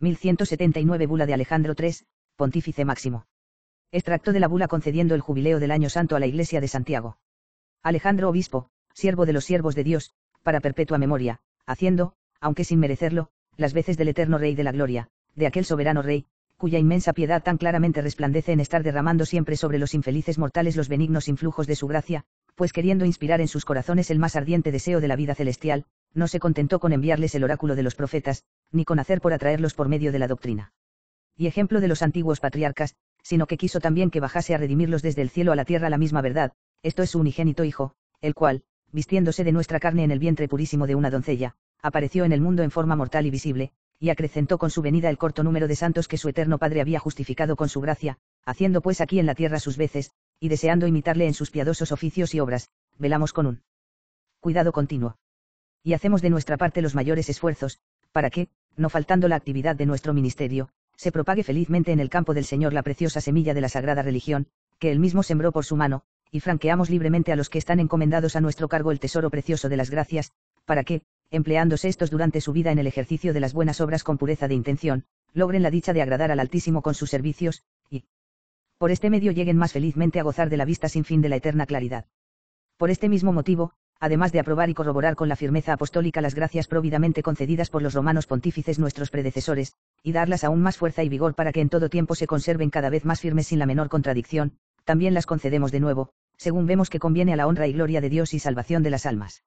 1179 Bula de Alejandro III, Pontífice Máximo. Extracto de la bula concediendo el jubileo del año santo a la Iglesia de Santiago. Alejandro Obispo, siervo de los siervos de Dios, para perpetua memoria, haciendo, aunque sin merecerlo, las veces del eterno Rey de la Gloria, de aquel soberano Rey, cuya inmensa piedad tan claramente resplandece en estar derramando siempre sobre los infelices mortales los benignos influjos de su gracia, pues queriendo inspirar en sus corazones el más ardiente deseo de la vida celestial, no se contentó con enviarles el oráculo de los profetas, ni con hacer por atraerlos por medio de la doctrina. Y ejemplo de los antiguos patriarcas, sino que quiso también que bajase a redimirlos desde el cielo a la tierra la misma verdad, esto es su unigénito Hijo, el cual, vistiéndose de nuestra carne en el vientre purísimo de una doncella, apareció en el mundo en forma mortal y visible, y acrecentó con su venida el corto número de santos que su eterno Padre había justificado con su gracia, haciendo pues aquí en la tierra sus veces, y deseando imitarle en sus piadosos oficios y obras, velamos con un cuidado continuo. Y hacemos de nuestra parte los mayores esfuerzos, para que, no faltando la actividad de nuestro ministerio, se propague felizmente en el campo del Señor la preciosa semilla de la sagrada religión, que él mismo sembró por su mano, y franqueamos libremente a los que están encomendados a nuestro cargo el tesoro precioso de las gracias, para que, empleándose estos durante su vida en el ejercicio de las buenas obras con pureza de intención, logren la dicha de agradar al Altísimo con sus servicios, y por este medio lleguen más felizmente a gozar de la vista sin fin de la eterna claridad. Por este mismo motivo, además de aprobar y corroborar con la firmeza apostólica las gracias próvidamente concedidas por los romanos pontífices nuestros predecesores, y darlas aún más fuerza y vigor para que en todo tiempo se conserven cada vez más firmes sin la menor contradicción, también las concedemos de nuevo, según vemos que conviene a la honra y gloria de Dios y salvación de las almas.